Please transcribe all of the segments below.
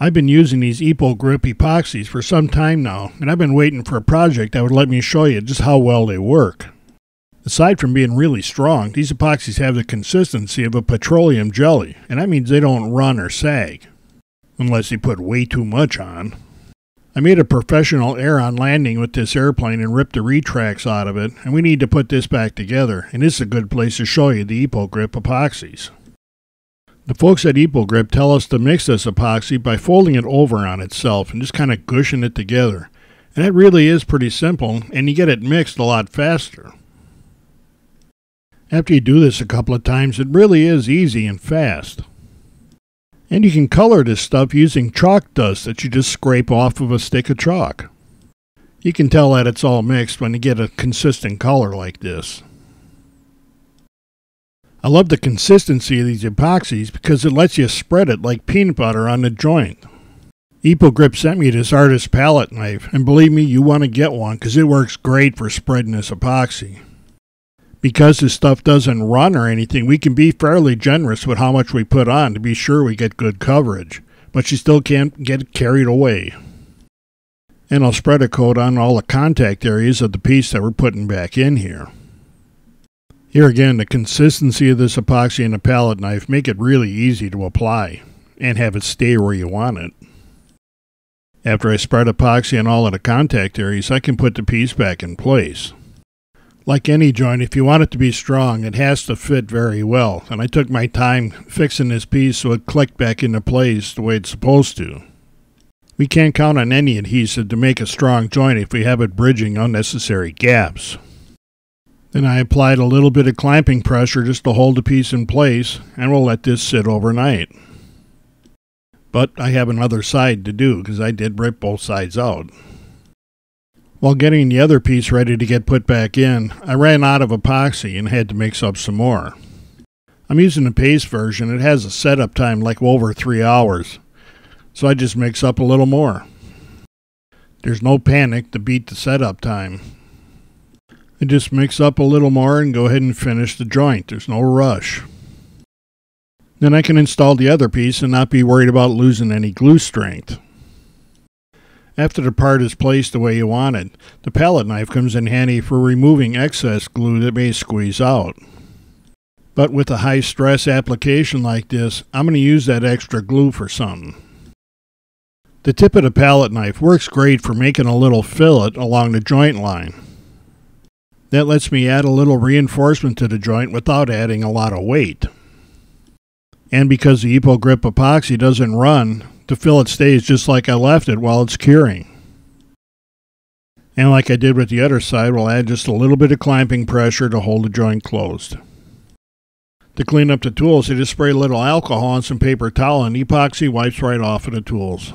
I've been using these Epo Grip epoxies for some time now, and I've been waiting for a project that would let me show you just how well they work. Aside from being really strong, these epoxies have the consistency of a petroleum jelly, and that means they don't run or sag. Unless you put way too much on. I made a professional air-on landing with this airplane and ripped the retracts out of it, and we need to put this back together, and this is a good place to show you the Epo Grip epoxies. The folks at EpoGrip tell us to mix this epoxy by folding it over on itself and just kind of gushing it together. And that really is pretty simple, and you get it mixed a lot faster. After you do this a couple of times, it really is easy and fast. And you can color this stuff using chalk dust that you just scrape off of a stick of chalk. You can tell that it's all mixed when you get a consistent color like this. I love the consistency of these epoxies because it lets you spread it like peanut butter on the joint. EpoGrip sent me this artist palette knife, and believe me, you want to get one because it works great for spreading this epoxy. Because this stuff doesn't run or anything, we can be fairly generous with how much we put on to be sure we get good coverage, but you still can't get carried away. And I'll spread a coat on all the contact areas of the piece that we're putting back in here. Here again, the consistency of this epoxy and a palette knife make it really easy to apply and have it stay where you want it. After I spread epoxy on all of the contact areas, I can put the piece back in place. Like any joint, if you want it to be strong, it has to fit very well, and I took my time fixing this piece so it clicked back into place the way it's supposed to. We can't count on any adhesive to make a strong joint if we have it bridging unnecessary gaps. Then I applied a little bit of clamping pressure just to hold the piece in place, and we'll let this sit overnight. But I have another side to do because I did rip both sides out. While getting the other piece ready to get put back in, I ran out of epoxy and had to mix up some more. I'm using the paste version. It has a setup time like over three hours, so I just mix up a little more. There's no panic to beat the setup time. I just mix up a little more and go ahead and finish the joint. There's no rush. Then I can install the other piece and not be worried about losing any glue strength. After the part is placed the way you want it, the palette knife comes in handy for removing excess glue that may squeeze out. But with a high stress application like this, I'm going to use that extra glue for something. The tip of the palette knife works great for making a little fillet along the joint line. That lets me add a little reinforcement to the joint without adding a lot of weight. And because the EpoGrip epoxy doesn't run, the it stays just like I left it while it's curing. And like I did with the other side, we'll add just a little bit of clamping pressure to hold the joint closed. To clean up the tools, I just spray a little alcohol on some paper towel and epoxy wipes right off of the tools.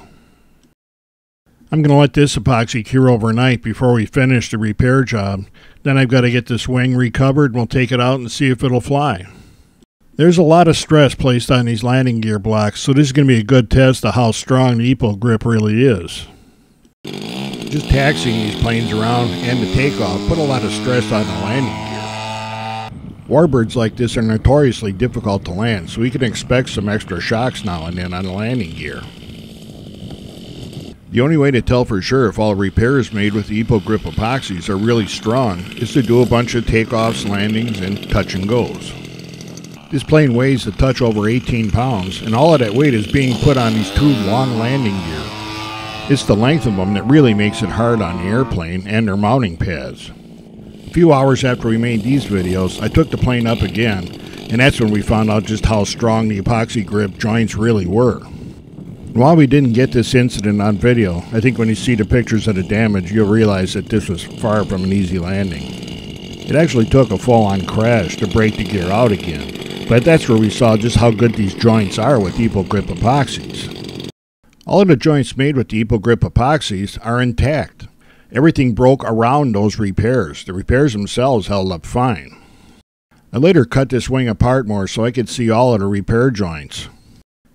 I'm going to let this epoxy cure overnight before we finish the repair job. Then I've got to get this wing recovered. We'll take it out and see if it'll fly. There's a lot of stress placed on these landing gear blocks, so this is going to be a good test of how strong the Epo grip really is. Just taxiing these planes around and the takeoff put a lot of stress on the landing gear. Warbirds like this are notoriously difficult to land, so we can expect some extra shocks now and then on the landing gear. The only way to tell for sure if all repairs made with the EpoGrip epoxies are really strong is to do a bunch of takeoffs, landings, and touch and goes. This plane weighs a touch over 18 pounds, and all of that weight is being put on these two long landing gear. It's the length of them that really makes it hard on the airplane and their mounting pads. A few hours after we made these videos, I took the plane up again, and that's when we found out just how strong the epoxy grip joints really were. While we didn't get this incident on video, I think when you see the pictures of the damage, you'll realize that this was far from an easy landing. It actually took a full-on crash to break the gear out again, but that's where we saw just how good these joints are with EpoGrip epoxies. All of the joints made with the EpoGrip epoxies are intact. Everything broke around those repairs. The repairs themselves held up fine. I later cut this wing apart more so I could see all of the repair joints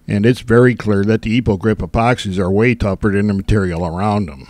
and it's very clear that the EpoGrip epoxies are way tougher than the material around them.